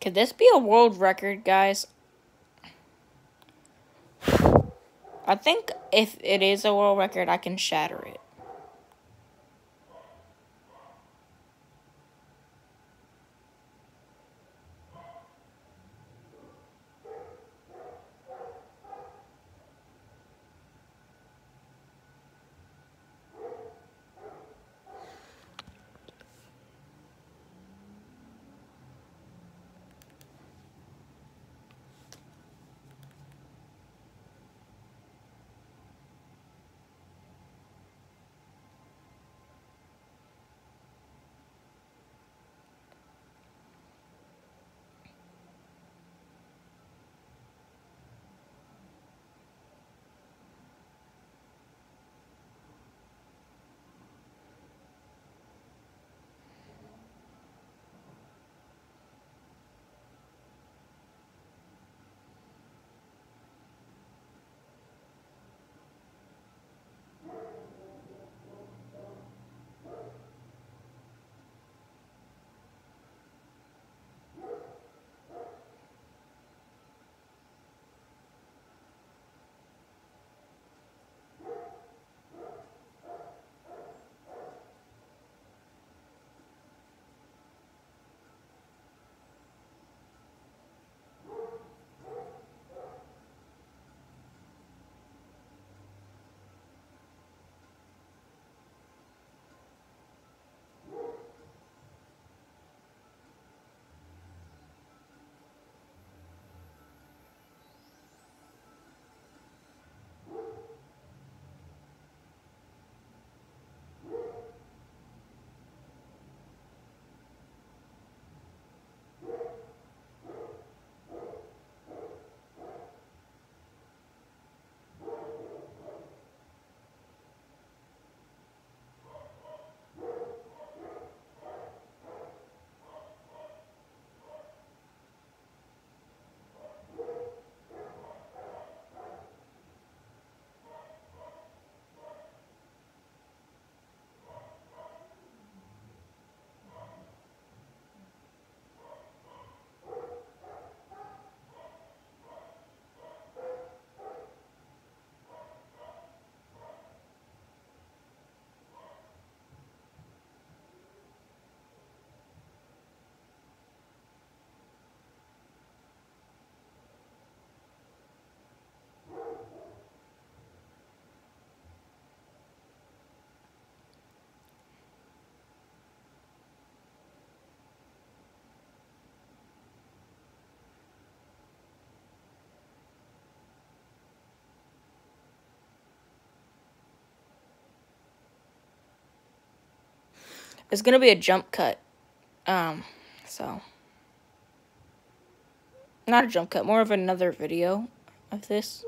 Could this be a world record, guys? I think if it is a world record, I can shatter it. It's gonna be a jump cut. Um, so not a jump cut, more of another video of this.